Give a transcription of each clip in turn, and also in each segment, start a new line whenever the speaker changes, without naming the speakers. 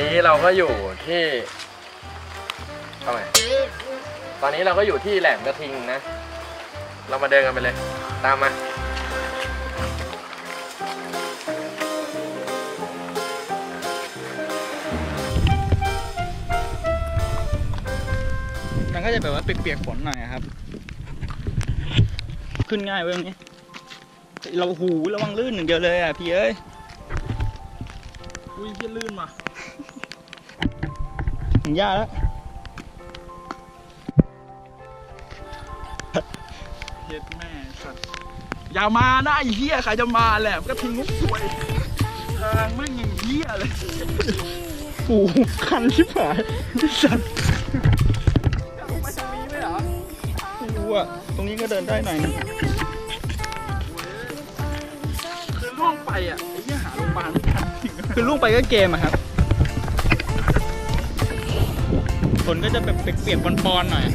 นี้เราก็อยู่ที่ทำไมตอนนี้เราก็อยู่ที่แหลมกระทิงนะ เรามาเดินกันไปเลย ตามมา
มันก็จะแบบว่าเปียกๆฝนหน่อยอะครับ ขึ้นง่ายเว้ยตรงนี้ เราหูระวังลื่นหนึ่างเดียวเลยอะพี่เอ้ย
อุ้ยเหี้ยลื่นว่ะ
ถึงยากแล้ว
เย็ดแม่สัตว์อย่ามานะไอ้เหี้ยใครจะมาแหละก็ทิ้งงุ้สวยทางแม่งอย่างเหี้ยเลย
หูคันชิบหายไอ้สัตว์
ไม่ทางนี้ไม่เหรอ
หูอะตรงนี้ก็เดินได้หน่อยนึง
คือล่วงไปอะไอ้เหี้ยหาโรงพยาบาลไม่ทันจริง
คือลูกไปก็เกมอะครับ คนก็จะแบบเปียกๆปอนๆหน่อย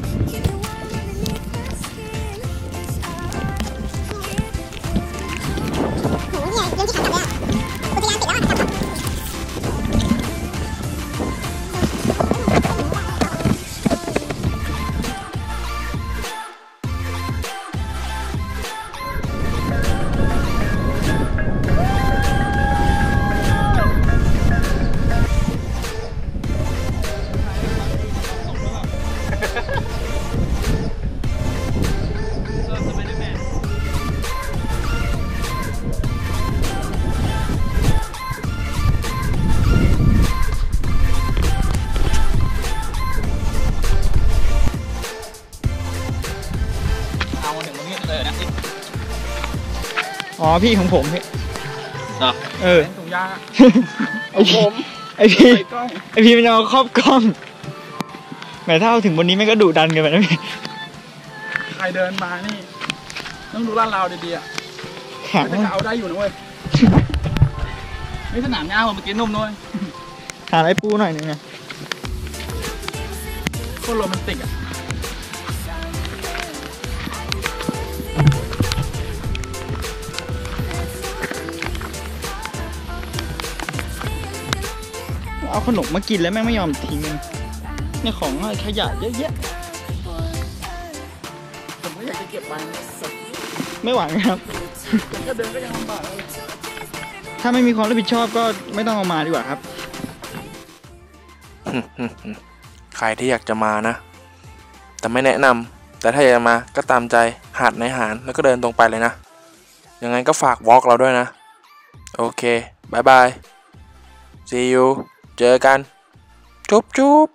อ๋อ
พี่ของผมพี่
เหรอ
เออ
ถุงยางอะ
ไอพี่ไอพี่
ใส่กล้อง
ไอพี่มันจะเอาครอบกล้องแหมถ้าเอาถึงบนนี้ไม่ก็ดุดันเกันไปนะพี่
ใครเดินมานี่ต้องดูลาดราวดีๆอะ
แข็ง
ไม่จะเอาได้อยู่นะเว้ยไม่สนามหญ้าผมเมื่อกี้นุ่มด้วย
หาอะไรปูหน่อยหนึงไง
โคตรโรแมนติกอะ
เอาขนมมากินแล้วแม่งไม่ยอมทิ้งเนี่ยของขยะเยอะแยะ
ผมก็อยากจะเก็บไป
ไม่หวังครับ
แต่ก็เดินก็ยังลำบาก
ถ้าไม่มีความรับผิดชอบก็ไม่ต้องเอามาดีกว่าครับ
ใครที่อยากจะมานะ แต่ไม่แนะนำแต่ถ้าอยากจะมาก็ตามใจหาดในหารแล้วก็เดินตรงไปเลยนะยังไงก็ฝากวอล์กเราด้วยนะ โอเคบายบาย see you เจอกัน จุ๊บจุ๊บ